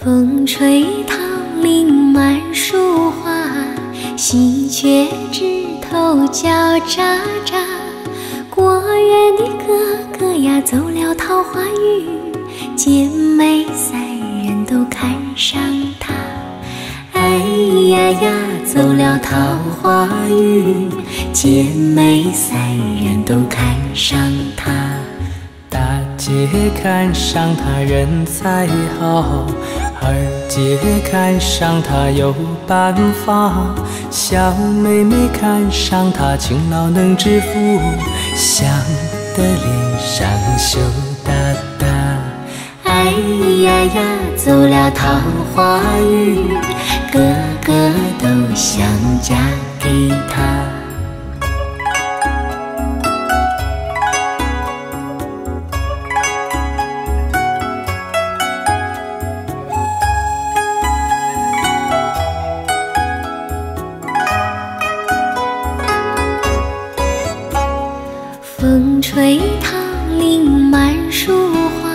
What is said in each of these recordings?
风吹桃林满树花，喜鹊枝头叫喳喳。果园的哥哥呀，走了桃花运，姐妹三人都看上他。哎呀呀，走了桃花运，姐妹三人都看上他。大姐看上他人才好，二姐看上他有办法，小妹妹看上他勤劳能致富，想得脸上羞答答。哎呀呀，走了桃花运，个个都想嫁给他。风吹桃林满树花，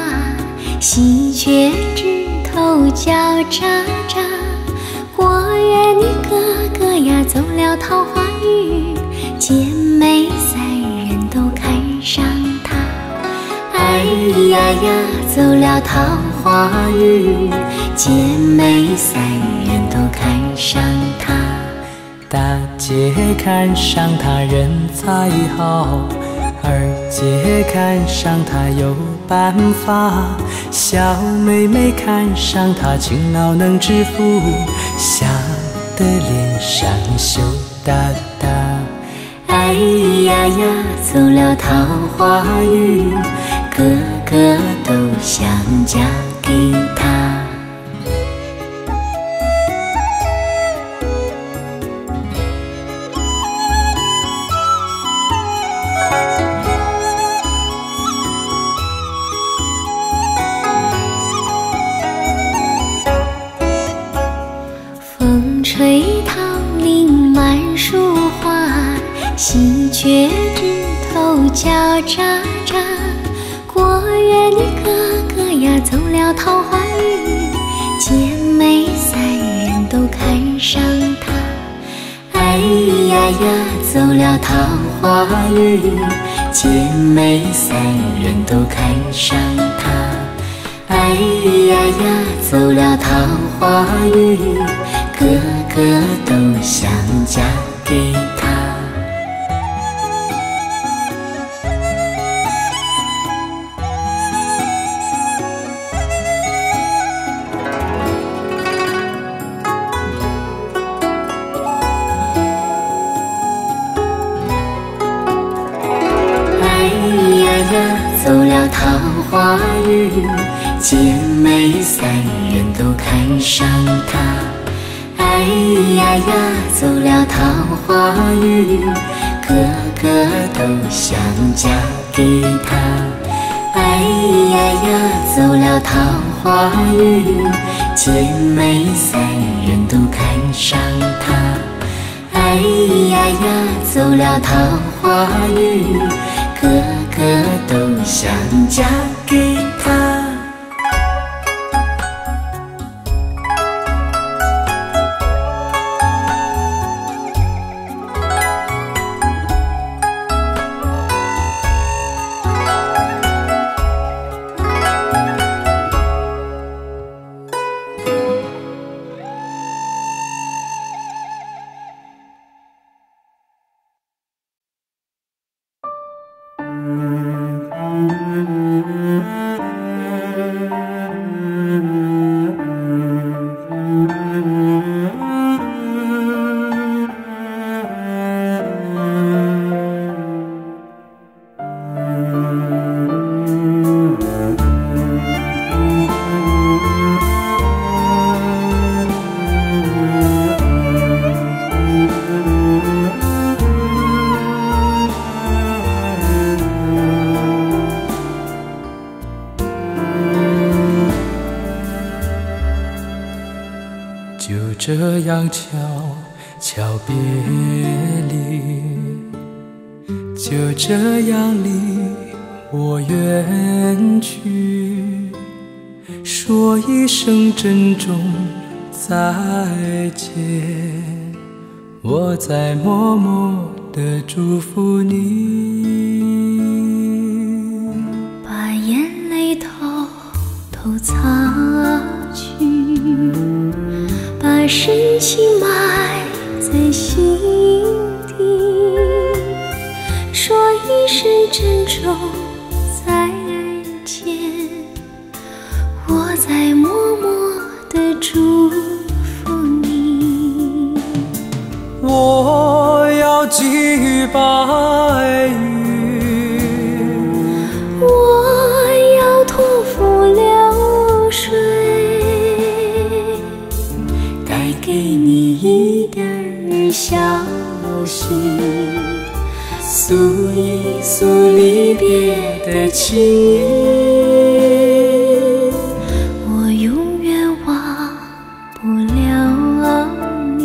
喜鹊枝头叫喳喳。果园的哥哥呀，走了桃花运，姐妹三人都看上他。哎呀呀，走了桃花运，姐妹三人都看上他。大姐看上他人才好，二姐看上他有办法，小妹妹看上他勤劳能致富，吓得脸上羞答答。哎呀呀，走了桃花运，个个都想嫁给他。喜鹊枝头叫喳喳。果园的哥哥呀，走了桃花运，姐妹三人都看上他。哎呀呀，走了桃花运，姐妹三人都看上他。哎呀呀，走了桃花运，个个都想嫁给上他。哎呀呀，走了桃花运，个个都想嫁给他。哎呀呀，走了桃花运，姐妹三人都看上他。哎呀呀，走了桃花运，个个都想嫁给这样悄悄别离，就这样离我远去。说一声珍重再见，我在默默的祝福你，把眼泪偷偷擦去，把深情埋在心底，说一声珍重再见，我在默默的祝福你。我要寄予你一点儿消息，诉一诉离别的情意。我永远忘不了你。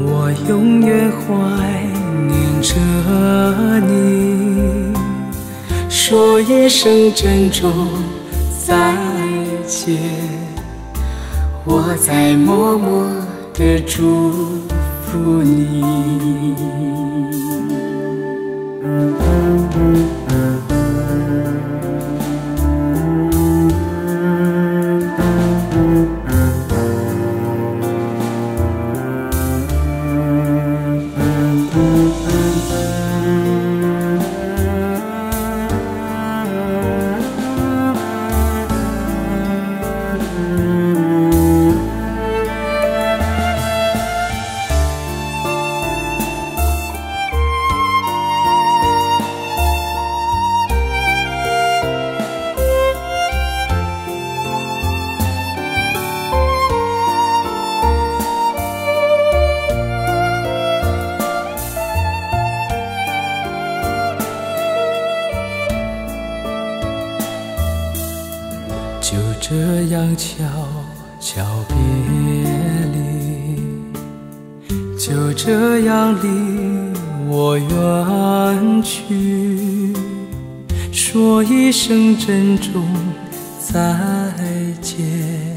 我永远怀念着你，说一声珍重再在默默的祝福你。悄悄别离，就这样离我远去，说一声珍重再见，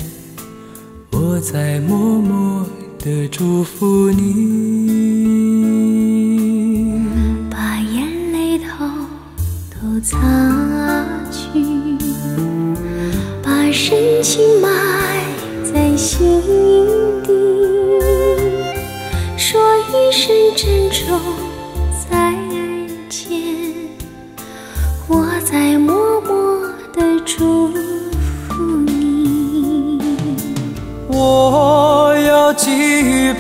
我在默默的祝福你。把眼泪偷偷藏深情埋在心底，说一声珍重再见，我在默默的祝福你。我要寄予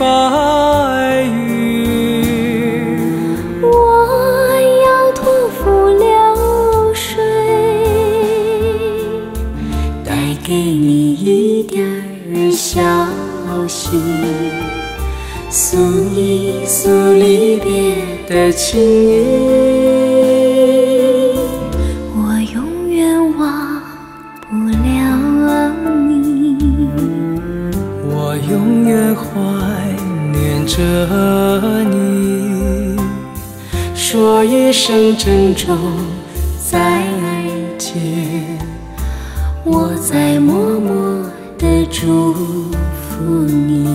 的情意。我永远忘不了你。我永远怀念着你，说一声珍重再见，我在默默的祝福你。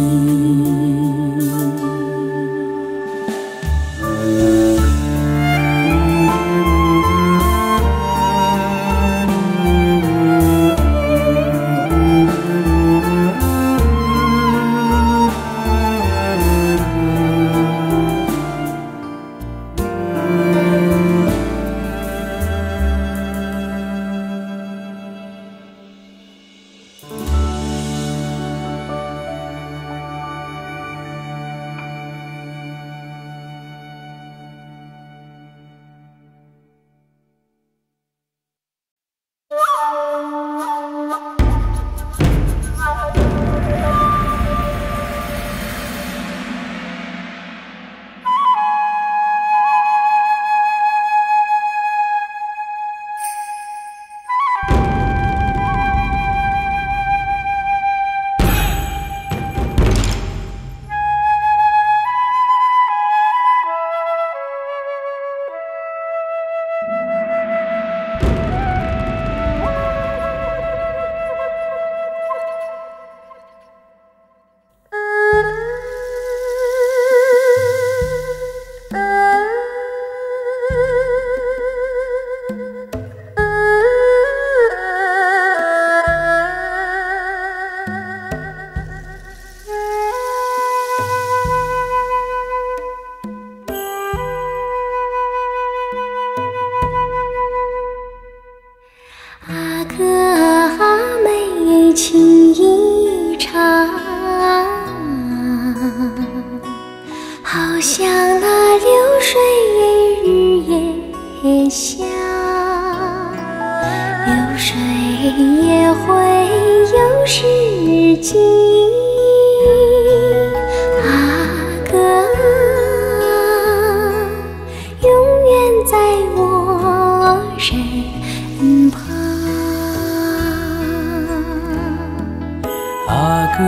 阿哥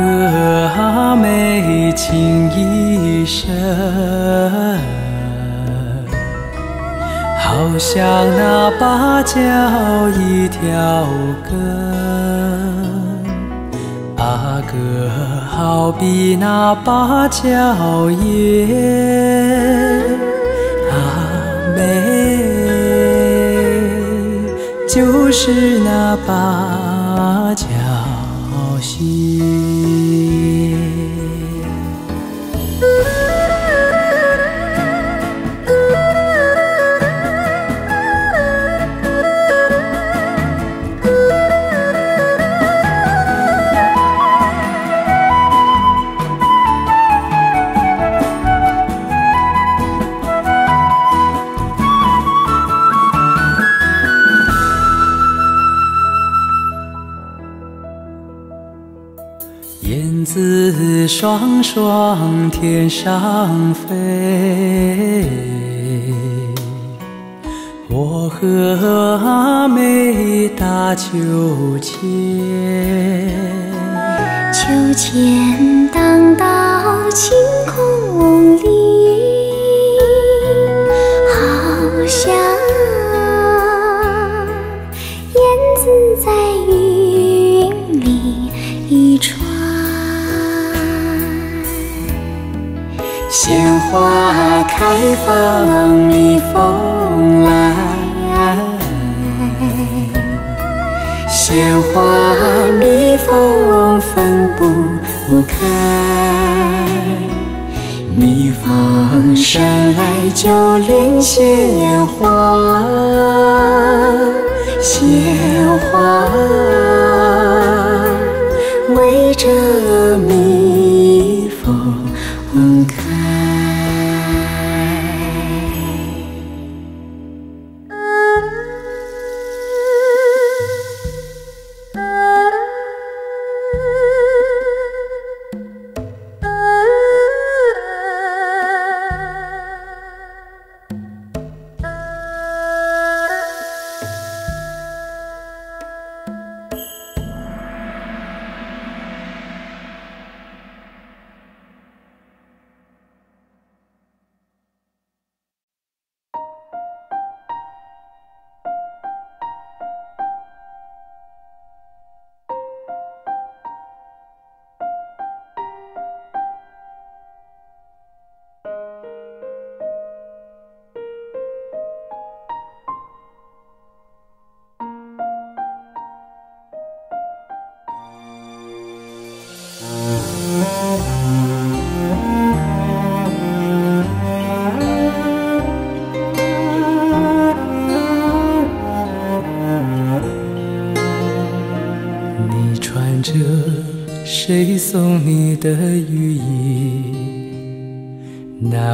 阿妹情意深。好像那芭蕉一条根，阿哥好比那芭蕉叶，阿妹就是那芭蕉心。双双天上飞，我和阿妹打秋千。秋千荡到晴空里，好像花开放，蜜蜂来。鲜花蜜蜂分不开，蜜蜂生来就恋鲜花，鲜花围着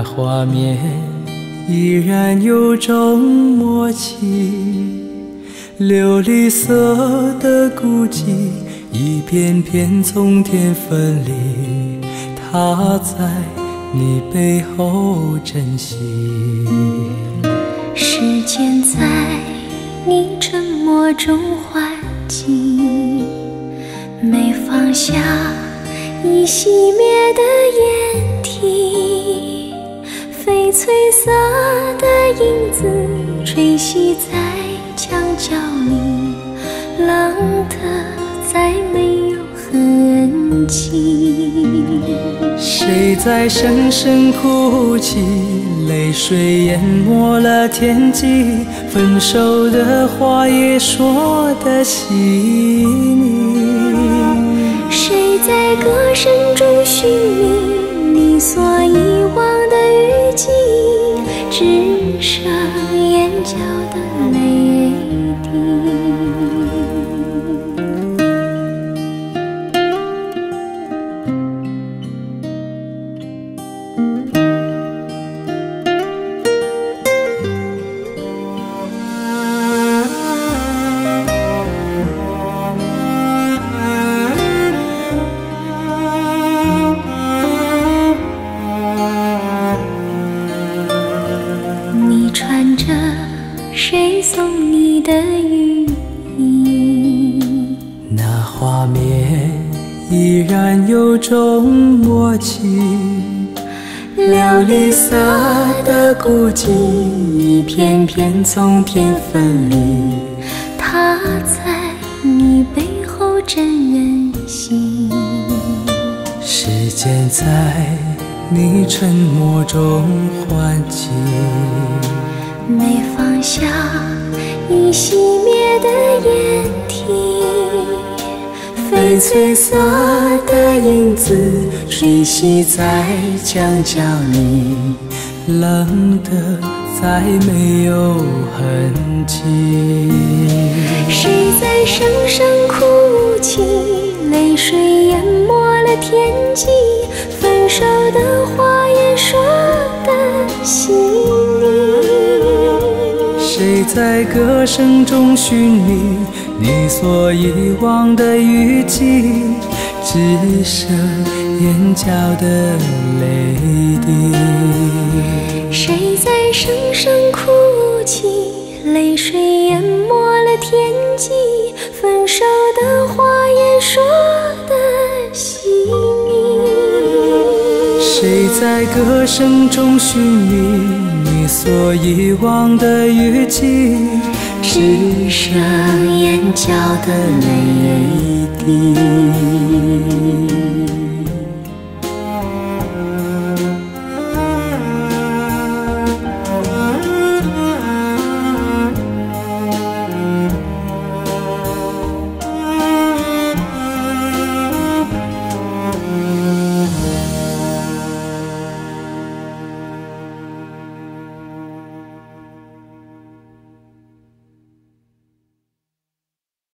那画面依然有种默契。琉璃色的孤寂，一片片从天分离，它在你背后珍惜。时间在你沉默中缓静，没放下已熄灭的烟蒂，翡翠色的影子吹袭在墙角里，冷的再没有痕迹。谁在声声哭泣？泪水淹没了天际，分手的话也说得细腻。谁在歌声中寻觅你所遗忘的雨季？只剩眼角的泪滴。一片片从天分离。他在你背后真任性。时间在你沉默中唤起，没放下已熄灭的烟蒂，翡翠色的影子吹袭在墙角里，冷的再没有痕迹。谁在声声哭泣？泪水淹没了天际，分手的话也说的细腻。谁在歌声中寻觅你所遗忘的雨季？只剩眼角的泪滴。声声哭泣？泪水淹没了天际，分手的话也说的细腻。谁在歌声中寻觅你所遗忘的雨季？只剩眼角的泪滴。